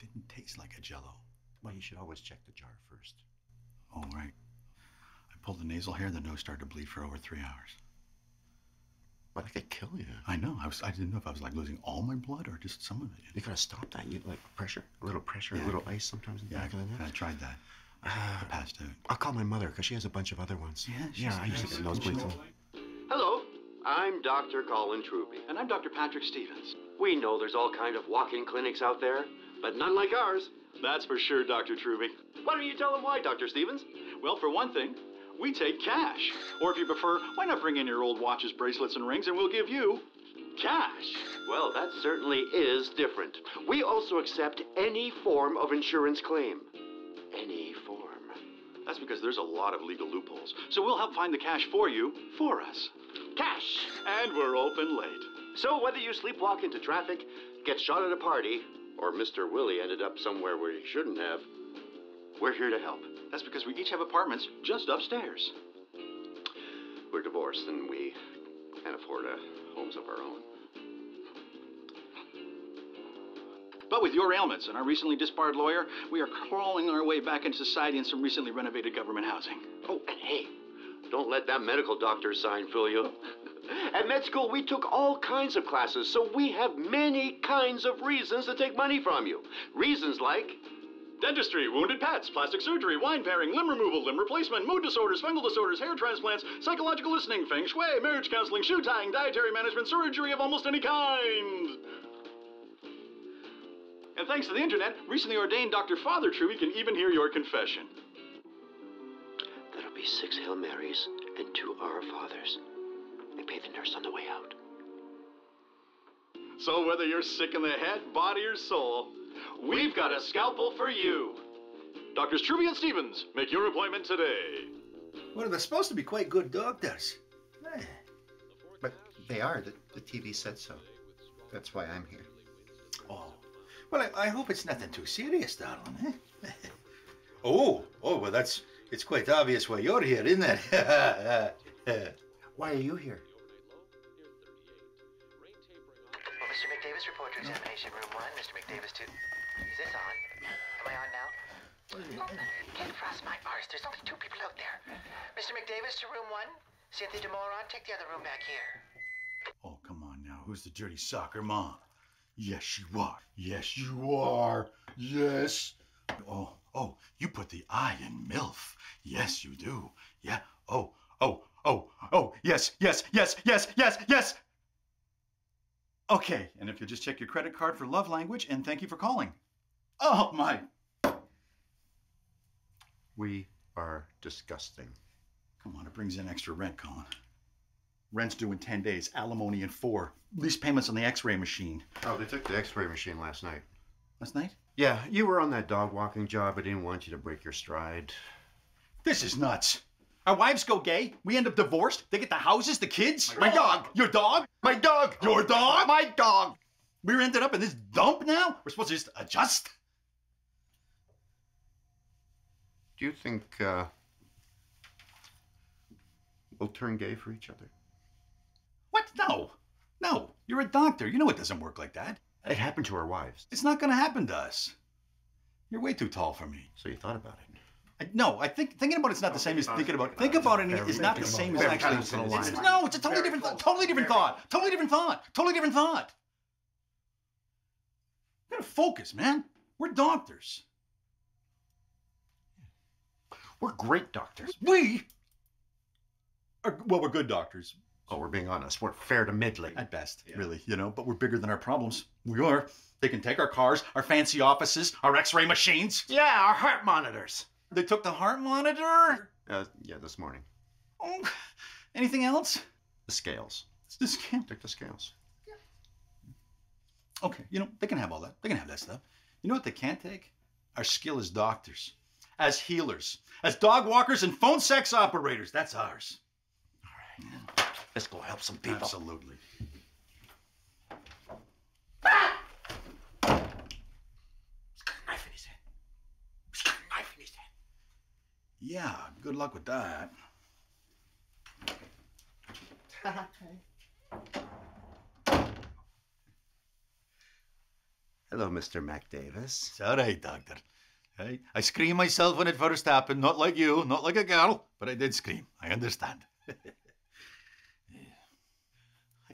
Didn't taste like a jello. Well, you should always check the jar first. All right. I pulled the nasal hair, and the nose started to bleed for over three hours. But I could kill you. I know. I was. I didn't know if I was like losing all my blood or just some of it. You gotta stop that. You like pressure, a little pressure, Yeah. a little ice sometimes in the Yeah, back of the neck. I tried that. Ah, I passed out. I'll call my mother because she has a bunch of other ones. Yeah, she's yeah. I used to get nosebleeds. too. Hello, I'm Dr. Colin Truby. And I'm Dr. Patrick Stevens. We know there's all kind of walk-in clinics out there, but none like ours. That's for sure, Dr. Truby. Why don't you tell them why, Dr. Stevens? Well, for one thing, we take cash. Or if you prefer, why not bring in your old watches, bracelets, and rings, and we'll give you cash. Well, that certainly is different. We also accept any form of insurance claim. Any form. That's because there's a lot of legal loopholes. So we'll help find the cash for you, for us. Cash! And we're open late. So whether you sleepwalk into traffic, get shot at a party, or Mr. Willie ended up somewhere where he shouldn't have, we're here to help. That's because we each have apartments just upstairs. We're divorced and we can't afford a homes of our own. But with your ailments and our recently disbarred lawyer, we are crawling our way back into society in some recently renovated government housing. Oh, and hey, don't let that medical doctor sign fool you. At med school, we took all kinds of classes, so we have many kinds of reasons to take money from you. Reasons like Dentistry, wounded pets, plastic surgery, wine pairing, limb removal, limb replacement, mood disorders, fungal disorders, hair transplants, psychological listening, feng shui, marriage counseling, shoe tying, dietary management, surgery of almost any kind. And thanks to the internet, recently ordained Dr. Father Truby can even hear your confession. that'll be six Hail Marys and two Our Fathers. They pay the nurse on the way out. So whether you're sick in the head, body, or soul, we've got a scalpel for you. Doctors Truby and Stevens, make your appointment today. Well, they're supposed to be quite good doctors. Eh. But they are. The, the TV said so. That's why I'm here. Oh. Well, I, I hope it's nothing too serious, darling. Eh? oh, oh, well, that's it's quite obvious why you're here, isn't it? Why are you here? Room one. Mr. McDavis two. Is this on? Am I on now? Can't cross my R's. There's only two people out there. Mr. McDavis to room one. Cynthia DeMoron, take the other room back here. Oh, come on now. Who's the dirty soccer mom? Yes, you are. Yes, you are. Yes. Oh, oh, you put the I in MILF. Yes, you do. Yeah. Oh, oh, oh, oh, yes, yes, yes, yes, yes, yes. Okay, and if you'll just check your credit card for love language, and thank you for calling. Oh, my. We are disgusting. Come on, it brings in extra rent, Colin. Rent's due in 10 days, alimony in four, lease payments on the x ray machine. Oh, they took the X-ray machine last night. Last night? Yeah, you were on that dog walking job. I didn't want you to break your stride. This is nuts. Our wives go gay. We end up divorced. They get the houses, the kids. My dog. Your dog? My dog. Your dog? My dog. We're ended up in this dump now? We're supposed to just adjust? Do you think uh, we'll turn gay for each other? What? No. No. You're a doctor. You know it doesn't work like that. It happened to our wives. It's not going to happen to us. You're way too tall for me. So you thought about it. I, no, I think thinking about it's not the same as thinking about. Think about it is not the same as actually. It's, no, it's a totally different, totally different thought. Totally different thought. Totally different thought. You gotta focus, man. We're doctors. We're great doctors. We. Are, well, we're good doctors Oh, we're being honest. We're fair to middling. at best, really. You know, but we're bigger than our problems. We are. They can take our cars, our fancy offices, our X-ray machines. Yeah, our heart monitors. They took the heart monitor. Uh, yeah, this morning. Oh, anything else? The scales. It's this can't. Took the scales. Okay, you know, they can have all that. They can have that stuff. You know what they can't take? Our skill as doctors, as healers, as dog walkers and phone sex operators. That's ours. All right. Let's go help some people. Absolutely. Knife in his head. He's got a knife in his head. Yeah, good luck with that. Hello, Mr. Mac Davis. It's all right, Doctor. I, I screamed myself when it first happened, not like you, not like a girl, but I did scream. I understand. I've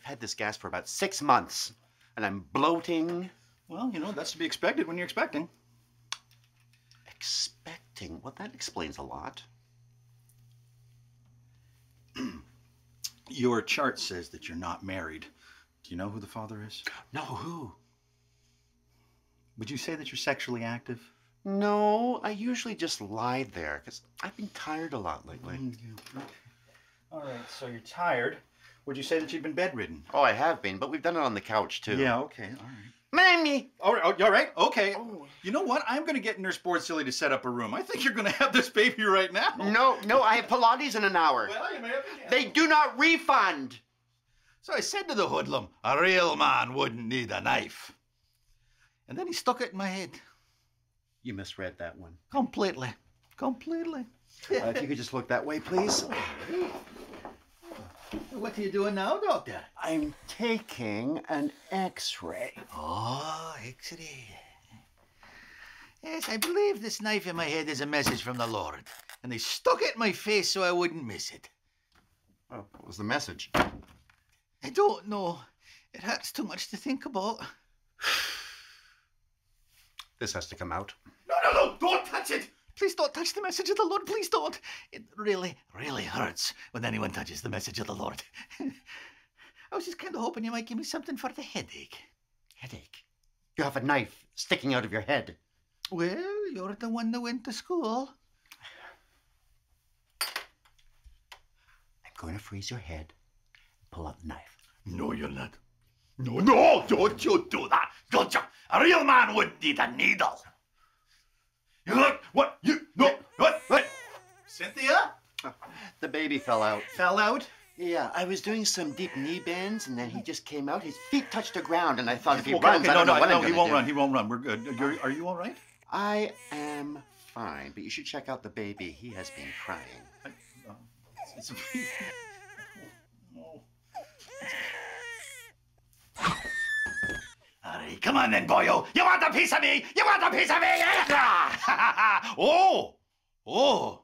had this gas for about six months, and I'm bloating. Well, you know, that's to be expected when you're expecting. Expecting. Well, that explains a lot. Your chart says that you're not married. Do you know who the father is? No, who? Would you say that you're sexually active? No, I usually just lie there because I've been tired a lot lately. Mm, All right, so you're tired. Would you say that you've been bedridden? Oh, I have been, but we've done it on the couch too. Yeah, okay, all right. Mammy! All right, oh, all right? Okay. Oh. You know what? I'm going to get Nurse Board Silly to set up a room. I think you're going to have this baby right now. No, no, I have Pilates in an hour. Well, you may have They do not refund. So I said to the hoodlum, a real man wouldn't need a knife. And then he stuck it in my head. You misread that one. Completely. Completely. Uh, if you could just look that way, please. What are you doing now, Doctor? I'm taking an X-ray. Oh, X-ray. Yes, I believe this knife in my head is a message from the Lord. And they stuck it in my face so I wouldn't miss it. Oh, what was the message? I don't know. It hurts too much to think about. This has to come out. No, no, no! Don't touch it! Please don't touch the message of the Lord. Please don't. It really, really hurts when anyone touches the message of the Lord. I was just kind of hoping you might give me something for the headache. Headache. You have a knife sticking out of your head. Well, you're the one that went to school. I'm going to freeze your head. Pull out the knife. No, you're not. No, no, don't you do that. Don't you? A real man wouldn't need a needle. You look, what? You, no, what, what? Cynthia? The baby fell out. Fell out? Yeah, I was doing some deep knee bends, and then he just came out. His feet touched the ground, and I thought if he Okay, runs, okay, I no, don't no, know what no, I'm he won't do. run. He won't run. We're good. You're, are you all right? I am fine, but you should check out the baby. He has been crying. It's, All right, come on then, boyo. You want a piece of me? You want a piece of me? Eh? oh, oh,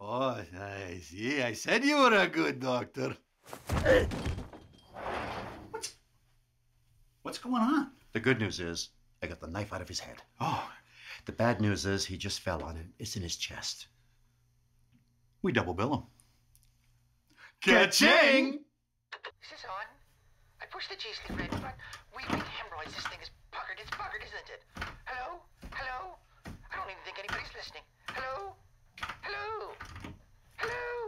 oh, I see. I said you were a good doctor. What's, what's going on? The good news is, I got the knife out of his head. Oh, The bad news is, he just fell on it. It's in his chest. we double bill him. Ka-ching! Is on? I pushed the G-sleep red button. We big hemorrhoids. This thing is puckered. It's puckered, isn't it? Hello? Hello? I don't even think anybody's listening. Hello? Hello? Hello?